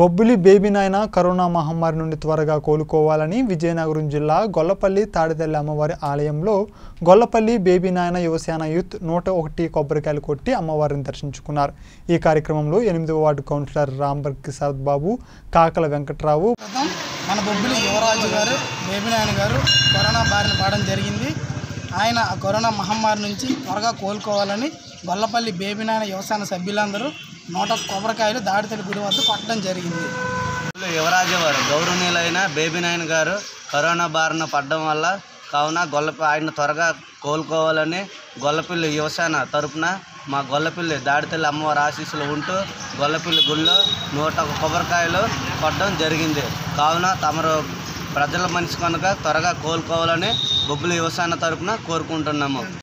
Bobbili baby నాయన corona మహమ్మారి నుండి త్వరగా కోలుకోవాలని విజయనగరం జిల్లా గొల్లపల్లి తాడితల్లి అమ్మవారి ఆలయంలో గొల్లపల్లి బేబీ నాయన యువసేన యూత్ నూట ఒకటి కొబ్బరికాయలు కొట్టి అమ్మవారిని దర్శించుకున్నారు. ఈ కార్యక్రమంలో ఎనిమిదవ వార్డు కౌన్సిలర్ రాంబర్ ప్రసాద్ బాబు కాకల వెంకట్రావు మన బొబ్బిలి యువరాజు గారు బేబీనాయన గారు కరోనా బారిన పడడం జరిగింది. ఆయన కరోనా మహమ్మారి నుంచి త్వరగా కోలుకోవాలని గొల్లపల్లి బేబీనాయన యువసేన సభ్యులందరూ నూట కొబ్బరికాయలు దాడితల్లి గుడి వద్ద పట్టడం జరిగింది. ఇప్పుడు యువరాజు వారు గౌరవనీయులైన బేబీ నాయన్ గారు కరోనా బారిన పడడం వల్ల కావున గొల్లపి ఆయన త్వరగా కోలుకోవాలని గొల్లపిల్లి యువసేన తరపున మా గొల్లపిల్లి దాడితల్లి అమ్మవారి ఆశీస్సులు ఉంటూ గొల్లపిల్లి గుళ్ళో నూట కొబ్బరికాయలు కొట్టడం జరిగింది. కావున తమరు ప్రజల మనిషి కనుక త్వరగా కోలుకోవాలని బొబ్బులి యువసేన తరపున కోరుకుంటున్నాము.